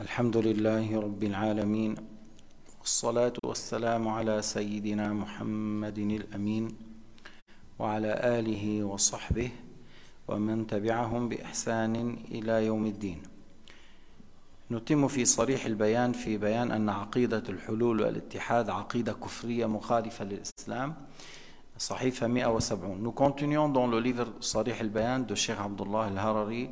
الحمد لله رب العالمين والصلاة والسلام على سيدنا محمد الأمين وعلى آله وصحبه ومن تبعهم بإحسان إلى يوم الدين. نتم في صريح البيان في بيان أن عقيدة الحلول والاتحاد عقيدة كفرية مخالفة للإسلام صحيفة 170 Nous continuons dans le livre Sarih al-Bayan de Cheikh Abdullah al-Harari.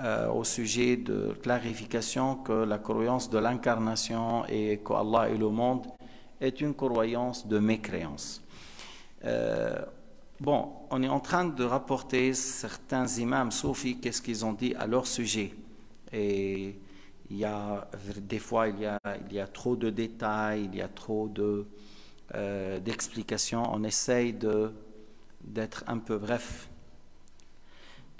Euh, au sujet de clarification que la croyance de l'incarnation et que Allah est le monde est une croyance de mécréance. Euh, bon, on est en train de rapporter certains imams soufis, qu'est-ce qu'ils ont dit à leur sujet. Et il y a, des fois, il y a, il y a trop de détails, il y a trop de, euh, d'explications. On essaye de, d'être un peu bref.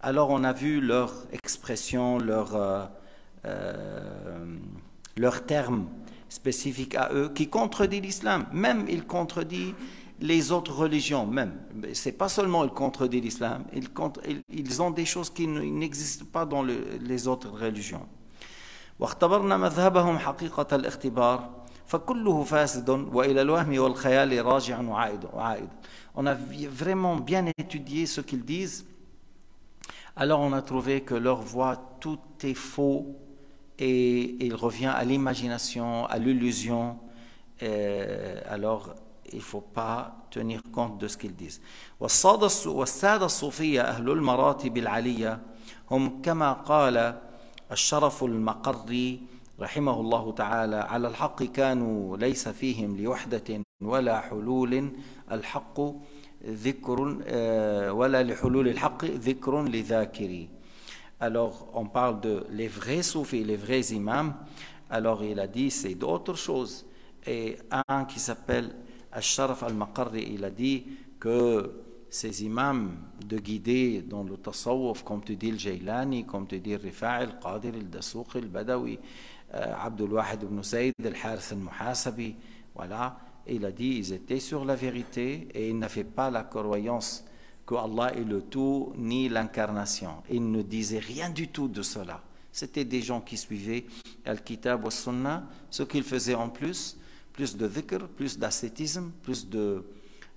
alors on a vu leur expression, leur, euh, euh, leurs termes spécifiques à eux qui contredit l'islam. Même il contredit les autres religions, même. C'est pas seulement il contredit l'islam, ils, ils, ils, ont des choses qui n'existent pas dans le, les autres religions. واختبرنا مذهبهم حقيقة الاختبار فكله فاسد وإلى الوهم والخيال راجع وعائد وعائد. On a vraiment bien étudié ce qu'ils disent. Alors on a trouvé que leur voix, tout est faux et il revient à l'imagination, à l'illusion. Alors il ne faut pas tenir compte de ce qu'ils disent. والسادة الصوفية أهل المراتب العلية هم كما قال الشرف المقري رحمه الله تعالى على الحق كانوا ليس فيهم لوحدة ولا حلول الحق ذكر ولا لحلول الحق ذكر لذاكري Alors, on parle de les vrais soufis, les vrais imams. Alors, il a dit, c'est d'autres choses. Et un qui s'appelle Al-Sharaf al-Maqarri, il a dit que ces imams de guider dans le tasawwuf, comme tu dis le Jailani, comme tu dis Rifa'i, le Qadir, le Dasouq, le Badawi, euh, Abdul Wahid ibn Saïd, le Harith al-Muhasabi, voilà. il a dit ils étaient sur la vérité et ils n'avaient pas la croyance que Allah est le tout ni l'incarnation. Ils ne disaient rien du tout de cela. C'était des gens qui suivaient Al-Kitab wa Sunnah. Ce qu'ils faisaient en plus, plus de dhikr, plus d'ascétisme, plus de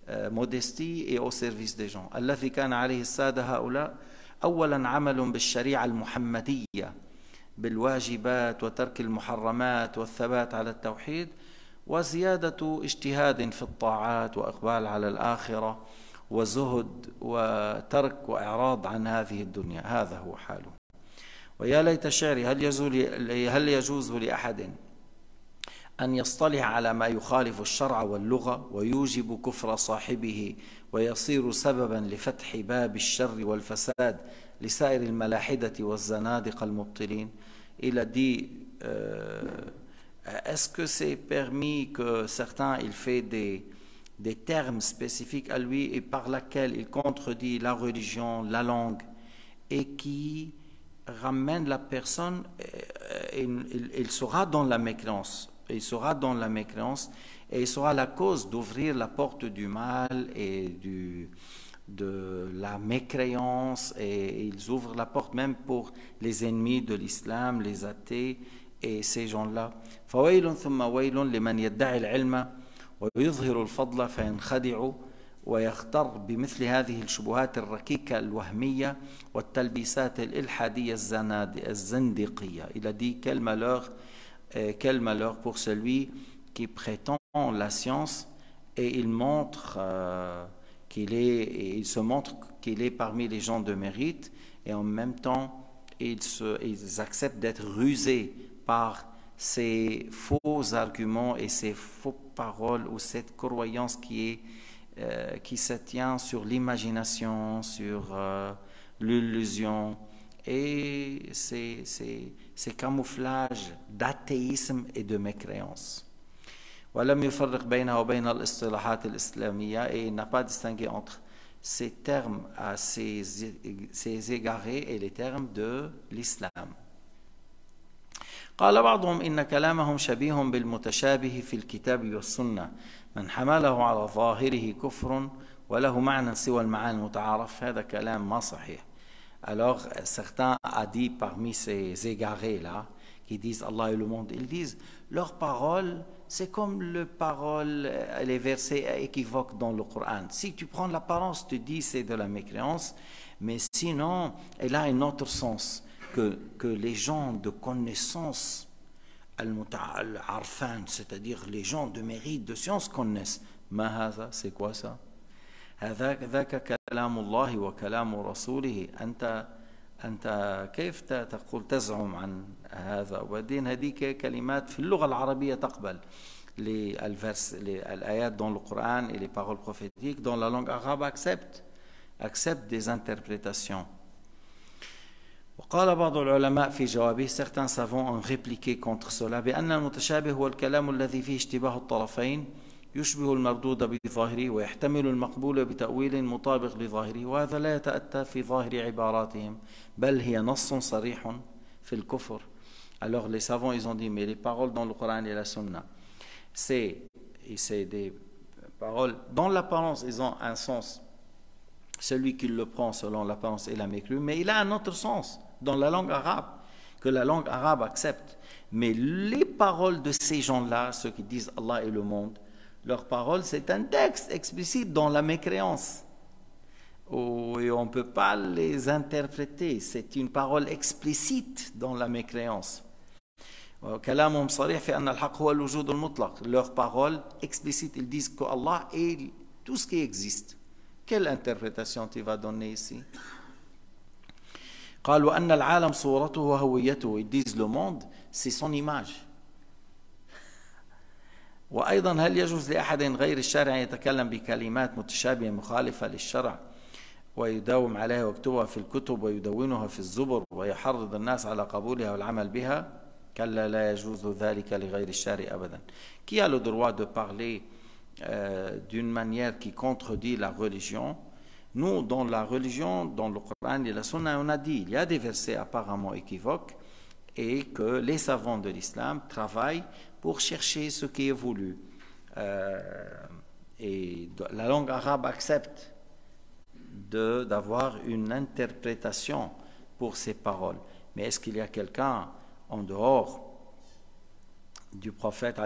euh, modestie et au service des gens. Allah kana alayhi sada haoula, awalan amalun bil-shari'a al-muhammadiyya, bil-wajibat wa tark al-muharramat wa al-thabat ala al-tawhid. وزيادة اجتهاد في الطاعات وإقبال على الآخرة وزهد وترك وإعراض عن هذه الدنيا. هذا هو حاله. ويا ليت شعري هل يجوز هل يجوز لأحد أن يصطلح على ما يخالف الشرع واللغة ويوجب كفر صاحبه ويصير سببا لفتح باب الشر والفساد لسائر الملاحدة والزنادقة المبطلين؟ a dit euh, est-ce que c'est permis que certains il fait des, des termes spécifiques à lui et par laquelle il contredit la religion, la langue et qui ramène la personne, il, il, il sera dans la mécréance il sera dans la mécréance et il sera la cause d'ouvrir la porte du mal et du, de la mécréance et ils ouvrent la porte même pour les ennemis de l'islam, les athées et ces gens-là. فويل ثم ويل لمن يدعي العلم ويظهر الفضل فينخدع ويغتر بمثل هذه الشبهات الركيكة الوهمية والتلبيسات الإلحادية الزندقية. Il a dit quel malheur Et quel malheur pour celui qui prétend la science et il montre euh, qu'il est, et il se montre qu'il est parmi les gens de mérite et en même temps ils, se, ils acceptent d'être rusés par ces faux arguments et ces faux paroles ou cette croyance qui est euh, qui se tient sur l'imagination, sur euh, l'illusion et c'est ces camouflages d'athéisme et de mécréance. ولم يفرق بينها وبين الاصطلاحات الإسلامية et il n'a pas distingué entre ces termes à ces, ces égarés et les termes de l'islam. قال بعضهم إن كلامهم شبيه بالمتشابه في الكتاب والسنة من حمله على ظاهره كفر وله معنى سوى المعاني المتعارف هذا كلام ما صحيح Alors, certains ont dit parmi ces égarés-là, qui disent Allah et le monde, ils disent, leurs paroles, c'est comme le parole, les versets équivoques dans le Coran. Si tu prends l'apparence, tu dis c'est de la mécréance, mais sinon, elle a un autre sens que, que les gens de connaissance, al-arfan, c'est-à-dire les gens de mérite, de science connaissent. Mahaza, c'est quoi ça ذاك كلام الله وكلام رسوله أنت أنت كيف تقول تزعم عن هذا وبعدين هذيك كلمات في اللغة العربية تقبل les, الآيات dans le Coran et les paroles prophétiques dans la langue arabe acceptent acceptent des interprétations قال بعض العلماء في جوابه سيغتان سافون ان ريبليكي كونتر سولا بأن المتشابه هو الكلام الذي فيه اشتباه الطرفين يشبه المردود بظاهره ويحتمل المقبول بتأويل مطابق لظاهره وهذا لا يتأتى في ظاهر عباراتهم بل هي نص صريح في الكفر. Alors les savants ils ont dit mais les paroles dans le Coran et la Sunna c'est des paroles dans l'apparence ils ont un sens celui qui le prend selon l'apparence est la méclue mais il a un autre sens. Dans la langue arabe que la langue arabe accepte mais les paroles de ces gens-là ceux qui disent Allah et le monde Leur parole, c'est un texte explicite dans la mécréance. Oh, et on ne peut pas les interpréter. C'est une parole explicite dans la mécréance. Leur parole explicite, ils disent qu'Allah est tout ce qui existe. Quelle interprétation tu vas donner ici? Ils disent le monde, c'est son image. وأيضا هل يجوز لأحد غير الشارع أن يتكلم بكلمات متشابهة مخالفة للشرع ويداوم عليها ويكتبها في الكتب ويدونها في الزبر ويحرض الناس على قبولها والعمل بها كلا لا يجوز ذلك لغير الشارع أبدا Qui a le droit de parler euh, d'une manière qui contredit la religion Nous, dans la religion, dans le Coran et la Sunna, on a dit il y a des versets apparemment équivoques et que les savants de l'islam travaillent pour chercher ce qui est voulu. Euh, et la langue arabe accepte d'avoir une interprétation pour ces paroles. Mais est-ce qu'il y a quelqu'un en dehors du prophète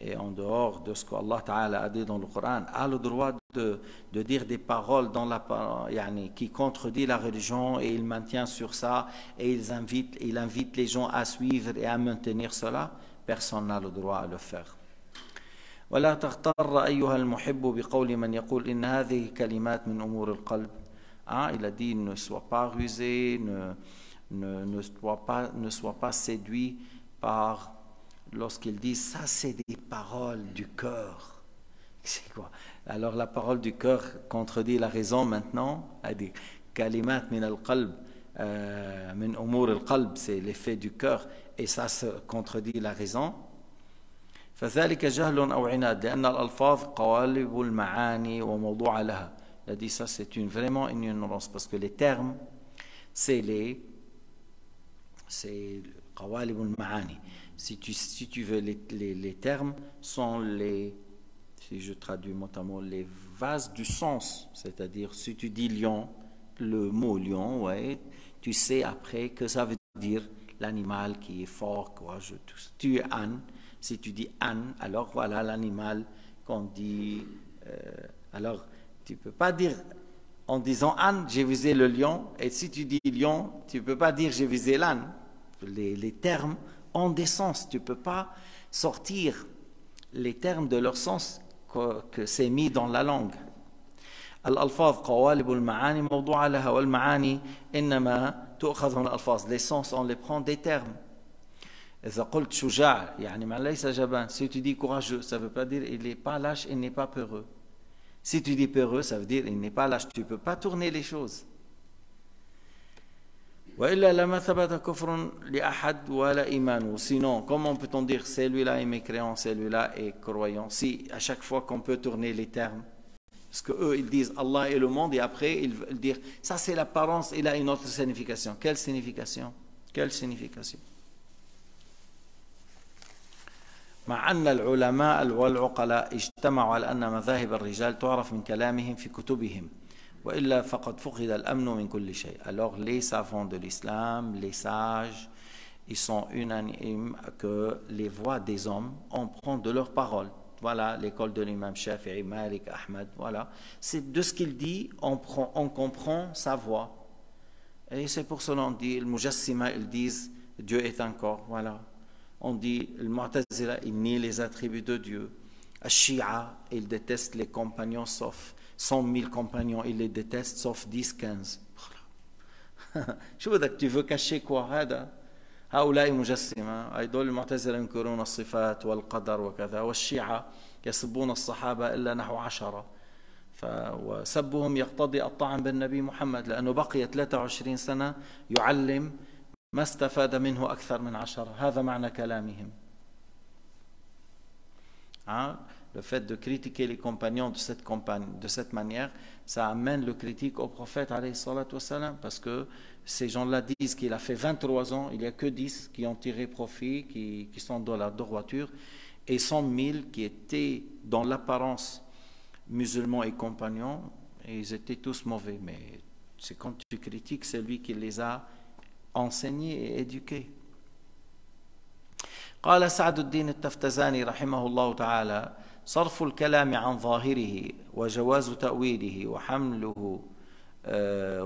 et en dehors de ce qu'Allah a dit dans le Coran, a le droit de, de dire des paroles dans la, yani, qui contredit la religion et il maintient sur ça et il invite, il invite les gens à suivre et à maintenir cela, personne n'a le droit à le faire. ولا تغتر أيها المحب بقول من يقول إن هذه كلمات من أمور القلب ah, il a dit ne sois pas rusé ne, ne, ne, sois pas, ne sois pas séduit par lorsqu'il dit ça c'est des paroles du cœur. C'est quoi Alors la parole du cœur contredit la raison maintenant. Elle dit kalimat min al-qalb, euh, min umur al-qalb, c'est l'effet du cœur et ça se contredit la raison. فذلك جهل أو عناد لأن الألفاظ قوالب المعاني وموضوع لها. Il a dit ça c'est une, vraiment une ignorance parce que les termes c'est les c'est قوالب المعاني si tu, si tu veux, les, les, les, termes sont les, si je traduis mot à les vases du sens. C'est-à-dire, si tu dis lion, le mot lion, ouais, tu sais après que ça veut dire l'animal qui est fort. Quoi, je, tu es âne. Si tu dis âne, alors voilà l'animal qu'on dit. Euh, alors, tu ne peux pas dire en disant âne, j'ai visé le lion. Et si tu dis lion, tu ne peux pas dire j'ai visé l'âne. Les, les termes en des sens. Tu ne peux pas sortir les termes de leur sens que, que c'est mis dans la langue. الألفاظ قوالب المعاني موضوعة لها والمعاني إنما تؤخذ من الألفاظ les sens on les prend des termes إذا قلت شجاع يعني ما ليس جبان si tu dis courageux ça veut pas dire il n'est pas lâche il n'est pas peureux si tu dis peureux ça veut dire il n'est pas lâche tu peux pas tourner les choses Sinon, comment peut-on dire celui-là est mécréant, celui-là est croyant Si à chaque fois qu'on peut tourner les termes, parce qu'eux ils disent Allah est le monde et après ils veulent dire ça c'est l'apparence, il a une autre signification. Quelle signification Quelle signification مع أن العلماء والعقلاء اجتمعوا على أن مذاهب الرجال تعرف من كلامهم في كتبهم Alors les savants de l'islam, les sages, ils sont unanimes que les voix des hommes, on prend de leurs paroles. Voilà, l'école de l'imam Shafi'i, Malik, Ahmad, voilà. C'est de ce qu'il dit, on, comprend sa voix. Et c'est pour cela qu'on dit, le Mujassima, ils disent, Dieu est un corps, voilà. On dit, le Mu'tazila, il nie les attributs de Dieu. Shia, il déteste les compagnons sauf. 100 000 compagnons, il les déteste, sauf 10, 15. شو بدك tu veux cacher quoi هذا هؤلاء مجسمة هذول المعتزلة ينكرون الصفات والقدر وكذا والشيعة يسبون الصحابة إلا نحو عشرة وسبهم يقتضي الطعن بالنبي محمد لأنه بقي 23 سنة يعلم ما استفاد منه أكثر من عشرة هذا معنى كلامهم le fait de critiquer les compagnons de cette, de cette manière, ça amène le critique au prophète parce que ces gens-là disent qu'il a fait 23 ans, il n'y a que 10 qui ont tiré profit, qui, qui sont dans la droiture, et 100 000 qui étaient dans l'apparence musulmans et compagnons, et ils étaient tous mauvais. Mais c'est quand tu critiques, c'est lui qui les a enseignés et éduqués. قال سعد الدين التفتزاني رحمه الله تعالى صرف الكلام عن ظاهره وجواز تأويله وحمله آه،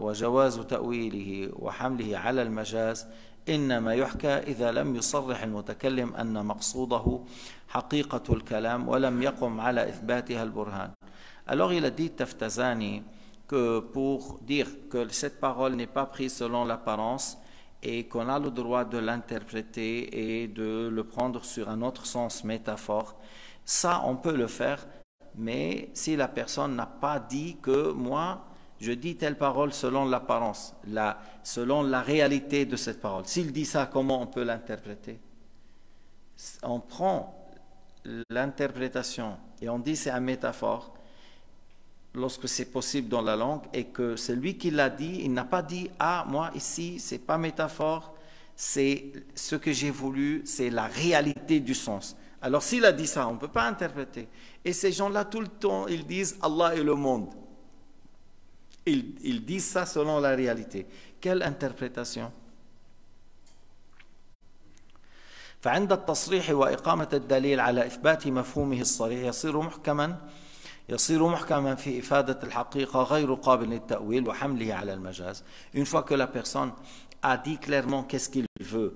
وجواز تأويله وحمله على المجاز إنما يحكى إذا لم يصرح المتكلم أن مقصوده حقيقة الكلام ولم يقم على إثباتها البرهان. Alors il a dit Taftazani que pour dire que cette parole n'est pas prise selon l'apparence et qu'on a le droit de l'interpréter et de le prendre sur un autre sens métaphore, Ça, on peut le faire, mais si la personne n'a pas dit que moi, je dis telle parole selon l'apparence, la, selon la réalité de cette parole. S'il dit ça, comment on peut l'interpréter? On prend l'interprétation et on dit c'est un métaphore lorsque c'est possible dans la langue et que celui qui l'a dit, il n'a pas dit ah moi ici c'est pas métaphore, c'est ce que j'ai voulu, c'est la réalité du sens. Alors s'il a dit ça, on ne peut pas interpréter. Et ces gens-là, tout le temps, ils disent Allah est le monde. Ils, disent ça selon la réalité. Quelle interprétation فعند التصريح وإقامة الدليل على إثبات مفهومه الصريح يصير محكما يصير محكما في إفادة الحقيقة غير قابل للتأويل وحمله على المجاز. Une fois que la personne a dit clairement qu'est-ce qu'il veut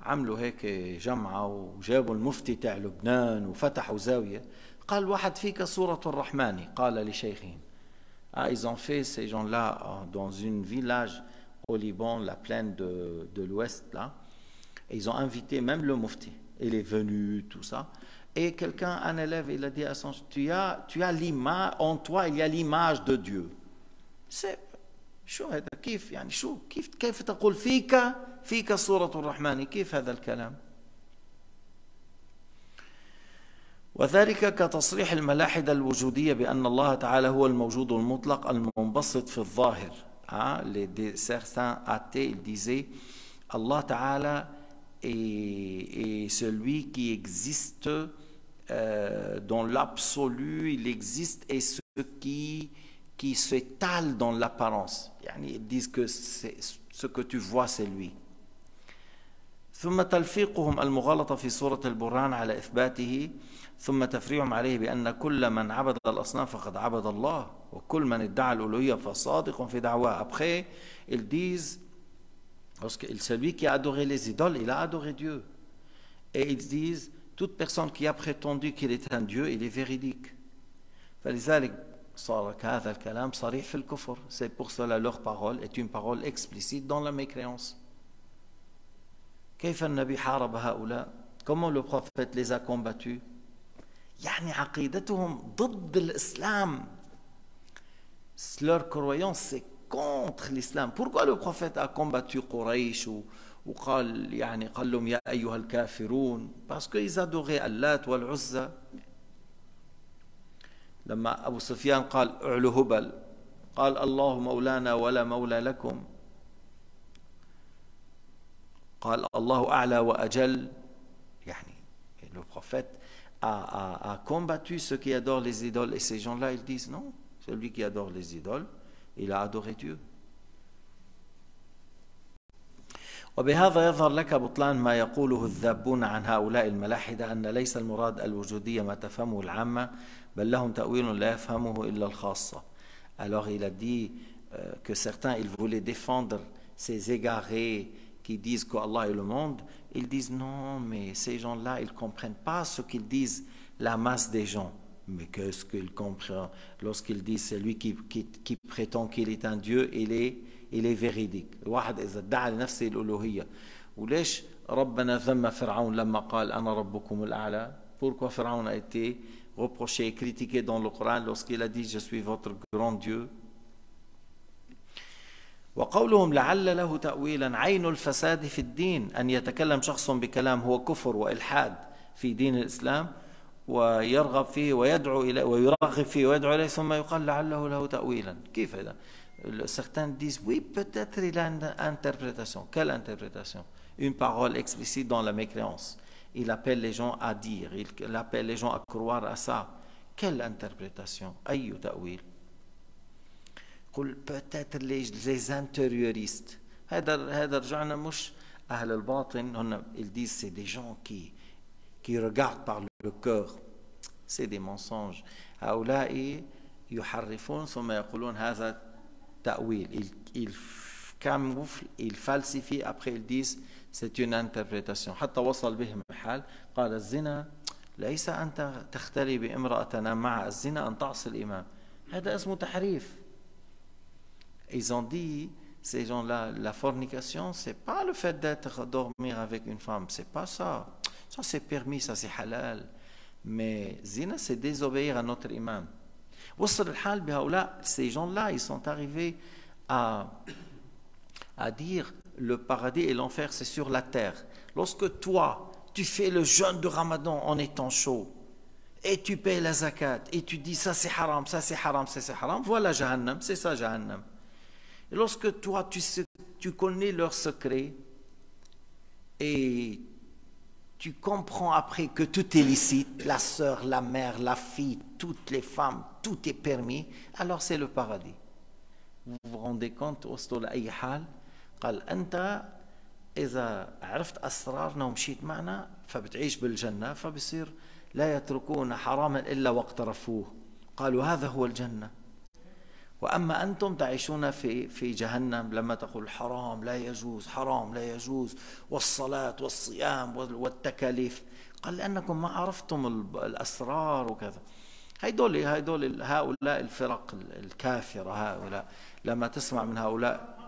عملوا هيك جمعة وجابوا المفتي تاع لبنان وفتحوا زاوية قال واحد فيك صورة الرحمن قال لشيخهم Ah, ils ont fait ces gens-là dans une village au Liban, la plaine de, de l'Ouest, là. Et ils ont invité même le mufti. Il est venu, tout ça. Et quelqu'un, un élève, il a dit à son tu as, tu as l'image, en toi, il y a l'image de Dieu. C'est شو هذا كيف يعني شو كيف كيف تقول فيك فيك صورة الرحمن؟ كيف هذا الكلام؟ وذلك كتصريح الملاحدة الوجودية بأن الله تعالى هو الموجود المطلق المنبسط في الظاهر. Allah Ta'ala est, est celui qui existe euh, dans l'absolu il existe et ce qui qui s'étale dans l'apparence ils disent que ce que tu vois c'est lui ثم تلفيقهم المغالطة في صورة البرهان على إثباته ثم تفريعهم عليه بأن كل من عبد الأصنام فقد عبد الله وكل من ادعى الألوهية فصادق في دعواه après ils disent parce que celui qui a adoré les idoles il a adoré Dieu Et ils disent, toute personne qui a prétendu qu'il est un Dieu, il est véridique. صار هذا الكلام صريح في الكفر. سي بور سولا لوغ بارول ات اون بارول اكسبليسيت دون لا ميكريونس كيف النبي حارب هؤلاء؟ كومون لو بروفيت ليزا كومباتو يعني عقيدتهم ضد الإسلام. سلور كرويون سي كونتخ الاسلام بوركوا لو بروفيت ا كومباتو قريش وقال يعني قال لهم يا أيها الكافرون؟ باسكو ايزادوغي اللات والعزى لما أبو سفيان قال اعلو هبل قال الله مولانا ولا مولى لكم قال الله أعلى وأجل يعني le prophète a, a, a, combattu ceux qui adorent les idoles et ces gens-là ils disent non celui qui adore les idoles il a adoré Dieu وبهذا يظهر لك بطلان ما يقوله الذابون عن هؤلاء الملاحدة أن ليس المراد الوجودية ما تفهمه العامة بل لهم تأويل لا يفهمه إلا الخاصة Alors il a dit euh, que certains ils voulaient défendre ces égarés qui disent qu'Allah est le monde, ils disent non, mais ces gens-là, ils ne comprennent pas ce qu'ils disent la masse des gens. Mais qu'est-ce qu'ils comprennent lorsqu'ils disent c'est lui qui, qui, qui prétend qu'il est un Dieu, il est, est véridique. الواحد إذا ادعى لنفسه الألوهية. وليش ربنا ذم فرعون لما قال أنا ربكم الأعلى؟ Pourquoi Pharaon a été reproché et critiqué dans le Coran lorsqu'il a dit je suis votre grand Dieu وقولهم لعل له تأويلا عين الفساد في الدين أن يتكلم شخص بكلام هو كفر وإلحاد في دين الإسلام ويرغب فيه ويدعو إليه ويرغب فيه ويدعو إليه ثم يقال لعله له تأويلا. كيف هذا certains disent oui peut-être il a une interprétation quelle interprétation une parole explicite dans la mécréance il appelle les gens à dire il appelle les gens à croire à ça quelle interprétation أي تأويل قل peut-être les, les intérioristes هذا هذا رجعنا مش أهل الباطن هن ils disent c'est des gens qui qui regardent par le cœur c'est des mensonges هؤلاء يحرفون ثم يقولون هذا تأويل ils, ils camouflent ils falsifient après ils disent c'est une interprétation حتى وصل بهم الحال قال الزنا ليس أن تختلي بامرأة تنام مع الزنا أن تعصي الإمام هذا اسمه تحريف ils ont dit, ces gens-là, la fornication, c'est pas le fait d'être dormir avec une femme, c'est pas ça. Ça c'est permis, ça c'est halal. Mais zina, c'est désobéir à notre imam. Ces gens-là, ils sont arrivés à, à dire le paradis et l'enfer, c'est sur la terre. Lorsque toi, tu fais le jeûne de Ramadan en étant chaud, et tu payes la zakat, et tu dis ça c'est haram, ça c'est haram, ça c'est haram, voilà Jahannam, c'est ça Jahannam. Lorsque toi, tu, sais, tu connais leurs secrets et tu comprends après que tout est licite, la sœur, la mère, la fille, toutes les femmes, tout est permis, alors c'est le paradis. Vous vous rendez compte وصلوا لأي حال قال أنت إذا عرفت أسرارنا ومشيت معنا فبتعيش بالجنة فبصير لا يتركون حراما إلا واقترفوه قالوا هذا هو الجنة وأما أنتم تعيشون في في جهنم لما تقول حرام لا يجوز حرام لا يجوز والصلاة والصيام والتكاليف. قال لأنكم ما عرفتم الأسرار وكذا. هيدول هيدول هؤلاء الفرق الكافرة هؤلاء. لما تسمع من هؤلاء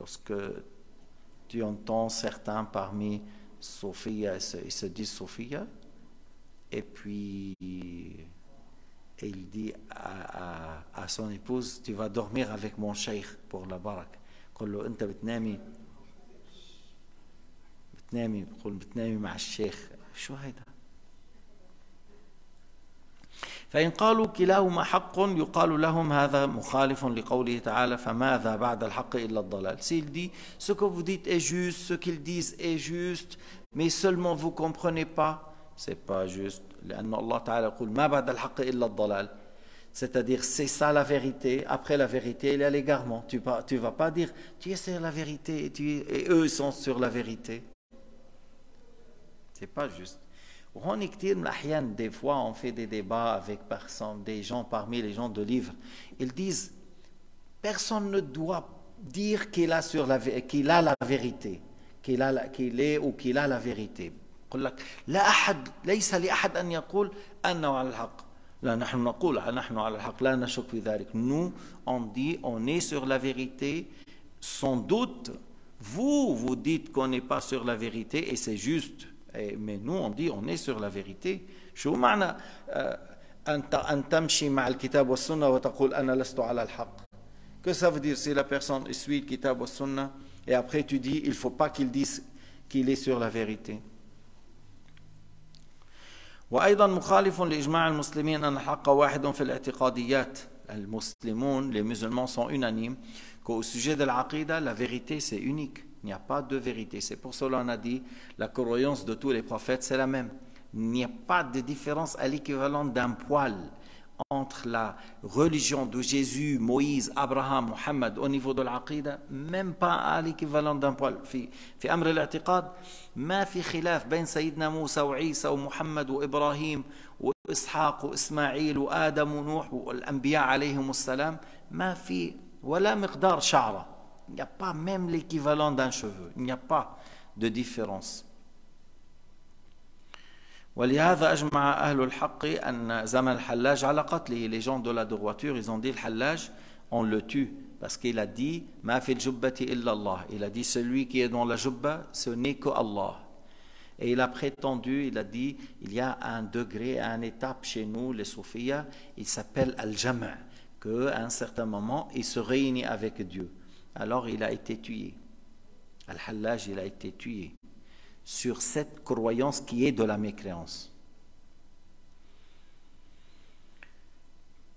lorsque tu entends certains parmi Sophia ils se disent Sophia et puis Et il dit à, à, à son épouse, tu vas dormir avec mon cheikh pour la baraka. له انت بتنامي بتنامي بتنامي مع الشيخ شو هيدا فإن قالوا كلاهما حق يقال لهم هذا مخالف لقوله تعالى فماذا بعد الحق إلا الضلال؟ سيل دي سكو فو ديت اي جوست سكو ديز اي مي سولمون فو كومبرني با c'est pas juste. C'est-à-dire, c'est ça la vérité. Après la vérité, il y a l'égarement. Tu ne tu vas pas dire, tu es sur la vérité et, tu, et eux sont sur la vérité. C'est pas juste. Des fois, on fait des débats avec des gens parmi les gens de livres. Ils disent, personne ne doit dire qu'il a, sur la, a la vérité, qu'il, a qu'il est ou qu'il a la vérité يقول لك لا أحد ليس لأحد أن يقول أنه على الحق لا نحن نقول نحن على الحق لا نشك في ذلك nous on dit on est sur la vérité sans doute vous vous dites qu'on n'est pas sur la vérité et c'est juste mais nous on dit on est sur la vérité شو معنى أنت أن تمشي مع الكتاب والسنة وتقول أنا لست على الحق Que ça veut dire si la personne suit le kitab ou sunna et après tu dis il ne faut pas qu'il dise qu'il est sur la vérité. وأيضا مخالف لإجماع المسلمين أن الحق واحد في الاعتقاديات المسلمون les musulmans sont unanimes qu'au sujet de l'aqida la vérité c'est unique il n'y a pas de vérité c'est pour cela qu'on a dit la croyance de tous les prophètes c'est la même il n'y a pas de différence à l'équivalent d'un poil entre la religion de Jésus, Moïse, Abraham, Mohammed au niveau de l'aqida, même pas à l'équivalent d'un poil. في في أمر الاعتقاد ما في خلاف بين سيدنا موسى وعيسى ومحمد وإبراهيم وإسحاق وإسماعيل وآدم ونوح والأنبياء عليهم السلام ما في ولا مقدار شعرة. Il n'y a pas même l'équivalent d'un cheveu. Il n'y a pas de différence. ولهذا أجمع أهل الحق أن زمن الحلاج على قتله les gens de la droiture ils ont dit le Hallaj on le tue parce qu'il a dit ما في الجبة إلا الله il a dit celui qui est dans la jubba ce n'est que Allah et il a prétendu il a dit il y a un degré un étape chez nous les soufiyas il s'appelle al-jama' qu'à un certain moment il se réunit avec Dieu alors il a été tué al-Hallaj il a été tué Sur cette croyance qui est de la mécréance.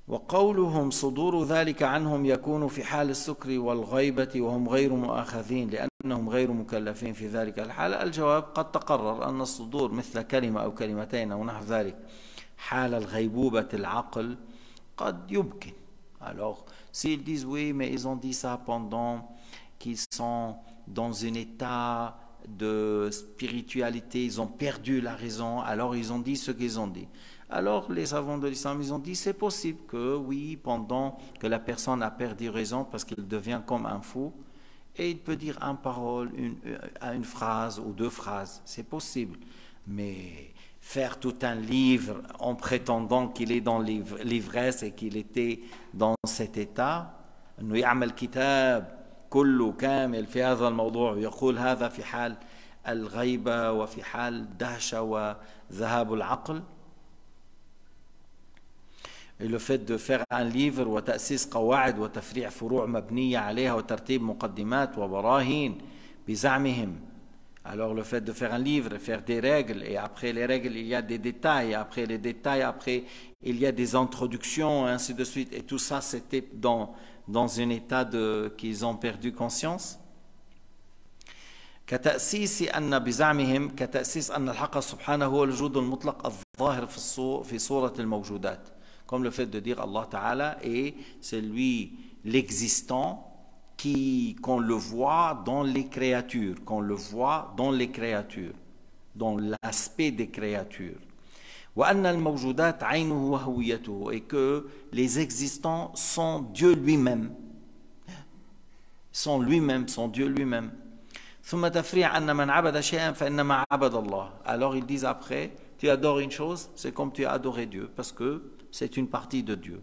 وقولهم صدور ذلك عنهم يكون في حال السكر والغيبة وهم غير مؤاخذين لأنهم غير مكلفين في ذلك الحال الجواب قد تقرر أن الصدور مثل كلمة أو كلمتين أو نحو ذلك حال الغيبوبة العقل قد يمكن Alors, s'ils disent oui, mais ils ont dit ça pendant qu'ils sont dans un état de spiritualité, ils ont perdu la raison, alors ils ont dit ce qu'ils ont dit. Alors les savants de l'islam, ils ont dit c'est possible que oui, pendant que la personne a perdu raison parce qu'il devient comme un fou, et il peut dire une parole, une, euh, une phrase ou deux phrases, c'est possible. Mais faire tout un livre en prétendant qu'il est dans l'ivresse et qu'il était dans cet état, nous كله كامل في هذا الموضوع ويقول هذا في حال الغيبة وفي حال دهشة وذهاب العقل Et le fait de faire un livre وتأسيس قواعد وتفريع فروع مبنية عليها وترتيب مقدمات وبراهين بزعمهم Alors le fait de faire un livre, faire des règles, et après les règles, il y a des détails, après les détails, après il y a des introductions, ainsi de suite. Et tout ça, c'était dans dans un état de qu'ils ont perdu conscience كتأسيس أن بزعمهم كتأسيس أن الحق سبحانه هو الوجود المطلق الظاهر في في صورة الموجودات comme le fait de dire Allah Ta'ala est celui l'existant qui qu'on le voit dans les créatures qu'on le voit dans les créatures dans l'aspect des créatures et que les existants sont Dieu lui-même. Sont lui-même sont Dieu lui-même. alors ils disent après tu adores une chose c'est comme tu as adoré Dieu parce que c'est une partie de Dieu.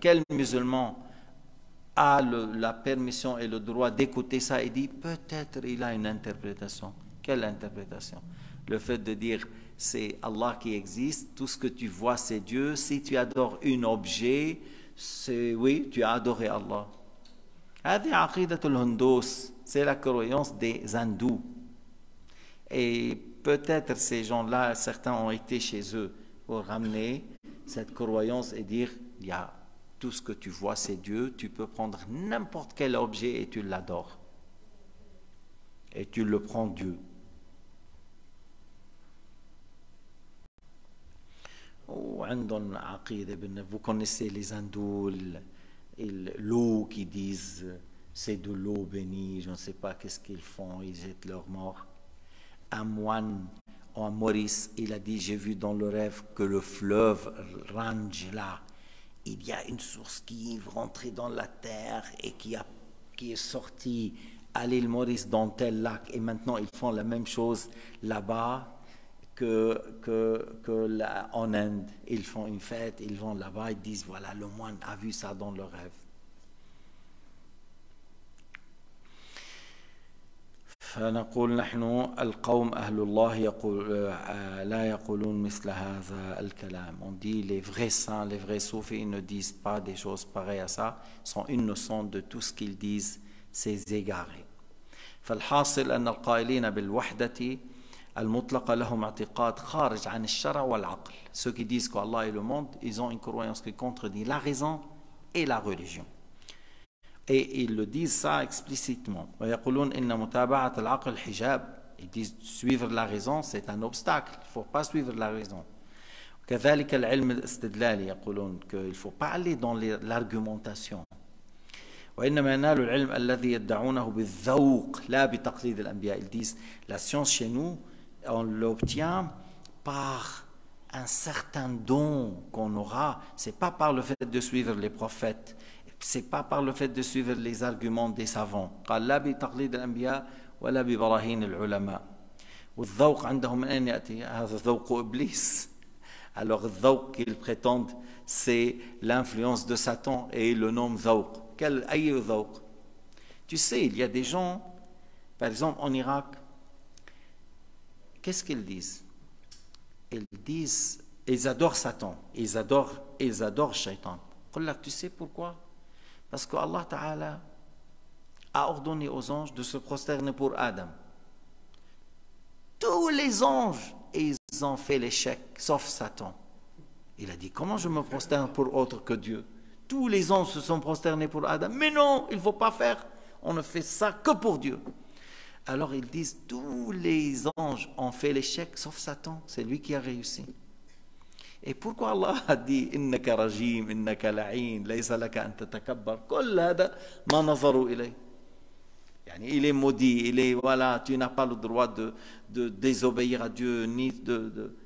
quel musulman a la permission et le droit d'écouter ça et dit peut-être il a une interprétation. Quelle interprétation? Le fait de dire c'est Allah qui existe, tout ce que tu vois c'est Dieu, si tu adores un objet, c'est oui, tu as adoré Allah. C'est la croyance des hindous. Et peut-être ces gens-là, certains ont été chez eux pour ramener cette croyance et dire il y a tout ce que tu vois, c'est Dieu. Tu peux prendre n'importe quel objet et tu l'adores. Et tu le prends Dieu. Vous connaissez les hindous, l'eau qui disent c'est de l'eau bénie, je ne sais pas qu'est-ce qu'ils font, ils jettent leur mort. Un moine, un Maurice, il a dit J'ai vu dans le rêve que le fleuve range là il y a une source qui est rentrée dans la terre et qui, a, qui est sortie à l'île Maurice dans tel lac et maintenant ils font la même chose là-bas que, en Inde. Ils font une fête, ils vont là-bas, ils disent voilà, le moine a vu ça dans le rêve. فنقول نحن القوم أهل الله يقول لا يقولون مثل هذا الكلام on dit les vrais saints les vrais soufis ils ne disent pas des choses pareilles à ça sont innocents de tout ce qu'ils disent c'est égaré فالحاصل أن القائلين بالوحدة المطلقة لهم اعتقاد خارج عن الشرع والعقل ceux qui disent qu'Allah est le monde ils ont une croyance qui contredit la raison et la religion Et ils le disent ça explicitement. Ils disent suivre la raison, c'est un obstacle. Il ne faut pas suivre la raison. كذلك العلم الاستدلالي يقولون qu'il ne faut pas aller dans l'argumentation. وإنما ينال العلم الذي يدعونه بالذوق لا بتقليد الأنبياء. Ils disent la science chez nous, on l'obtient par un certain don qu'on aura. C'est pas par le fait de suivre les prophètes c'est pas par le fait de suivre les arguments des savants قال لا بتقليد الأنبياء ولا ببراهين العلماء والذوق عندهم من أين يأتي هذا ذوق إبليس alors الذوق qu'ils prétendent c'est l'influence de Satan et le nom ذوق quel أي ذوق tu sais il y a des gens par exemple en Irak qu'est-ce qu'ils disent ils disent ils adorent Satan ils adorent ils adorent Shaitan tu sais pourquoi Parce que Allah Ta'ala a ordonné aux anges de se prosterner pour Adam. Tous les anges, ils ont fait l'échec, sauf Satan. Il a dit, comment je me prosterne pour autre que Dieu? Tous les anges se sont prosternés pour Adam. Mais non, il ne faut pas faire. On ne fait ça que pour Dieu. Alors ils disent, tous les anges ont fait l'échec, sauf Satan. C'est lui qui a réussi. Et pourquoi Allah a dit. Il est maudit, il est voilà, tu n'as pas le droit de, désobéir à Dieu, ni de. de...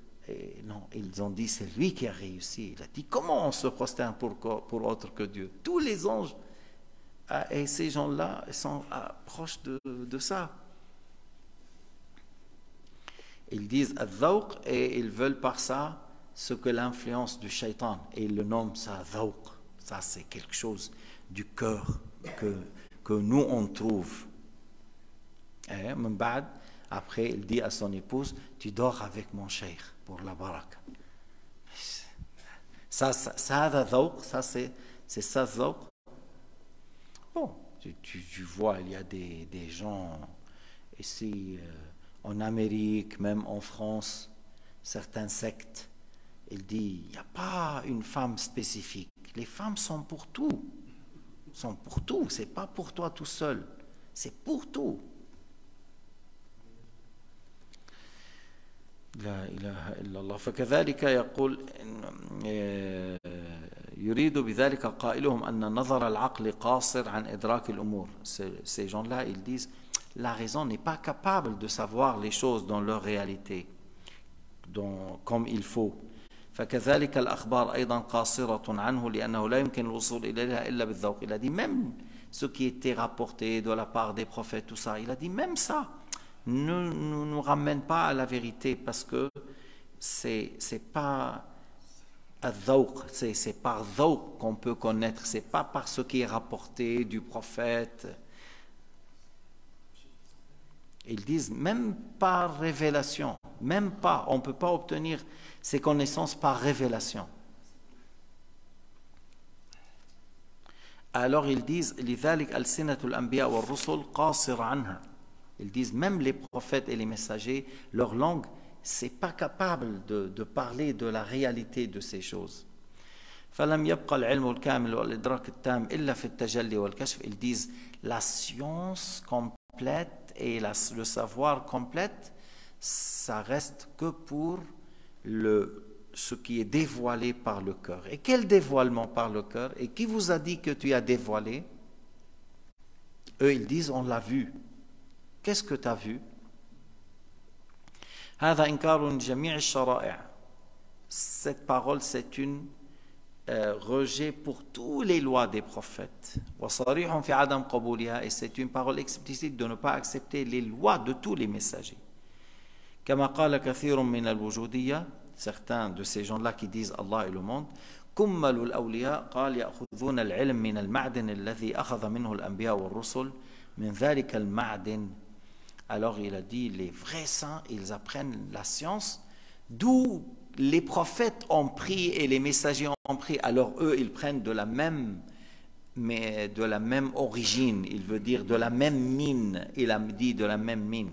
Non, ils ont dit c'est lui qui a réussi. Il a dit comment on se prosterne pour, pour autre que Dieu? Tous les anges ah, et ces gens-là sont ah, proches de, de ça. Ils disent et ils veulent par ça ce que l'influence du shaitan, et le nom ça ça c'est quelque chose du cœur que, que nous on trouve. Et après il dit à son épouse, tu dors avec mon cheikh pour la baraka. Ça, ça, ça, ça c'est, c'est ça. Bon, tu, tu, tu, vois, il y a des, des gens ici euh, en Amérique, même en France, certains sectes il dit, il n'y a pas une femme spécifique. Les femmes sont pour tout. Sont pour tout. C'est pas pour toi tout seul. C'est pour tout. لا إله إلا الله فكذلك يقول يريد بذلك قائلهم أن نظر العقل قاصر عن إدراك الأمور ces gens-là ils disent la raison n'est pas capable de savoir les choses dans leur réalité dans, comme il faut فكذلك الأخبار أيضا قاصرة عنه لأنه لا يمكن الوصول إليها إلا بالذوق il a dit même ce qui était rapporté de la part des prophètes tout ça il a dit même ça ne nous, nous ramène pas à la vérité parce que c'est c'est pas c'est c'est par dhawq qu'on peut connaître c'est pas par ce qui est rapporté du prophète ils disent même par révélation même pas on peut pas obtenir ces connaissances par révélation. Alors ils disent Ils disent même les prophètes et les messagers, leur langue, c'est pas capable de, parler de la réalité de ces choses. Ils disent la science complète et le savoir complète, ça reste que pour le, ce qui est dévoilé par le cœur. Et quel dévoilement par le cœur? Et qui vous a dit que tu as dévoilé? Eux, ils disent, on l'a vu. Qu'est-ce que tu as vu cette parole, c'est une euh, rejet pour toutes les lois des prophètes. Et c'est une parole explicite de ne pas accepter les lois de tous les messagers. certains de ces gens-là qui disent Allah est le monde كمل الأولياء قال يأخذون العلم من المعدن الذي أخذ منه الأنبياء والرسل من ذلك المعدن alors il a dit les vrais saints ils apprennent la science d'où les prophètes ont pris et les messagers ont pris alors eux ils prennent de la même mais de la même origine il veut dire de la même mine il a dit de la même mine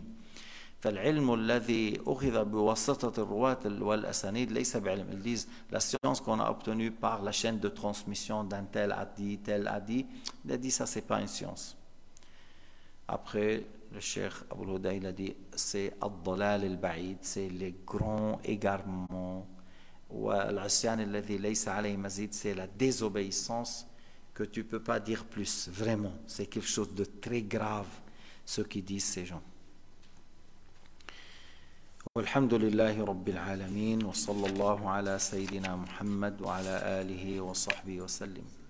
فالعلم الذي أخذ بواسطة الرواة والأسانيد ليس بعلم ils disent la science qu'on a obtenue par la chaîne de transmission d'un tel a dit tel a dit il a dit ça c'est pas une science après le cheikh Abu Houda il a dit c'est الضلال البعيد c'est les grands égarements والعصيان الذي ليس عليه مزيد c'est la désobéissance que tu peux pas dire plus vraiment c'est quelque chose de très grave ce qui disent ces gens والحمد لله رب العالمين وصلى الله على سيدنا محمد وعلى آله وصحبه وسلم.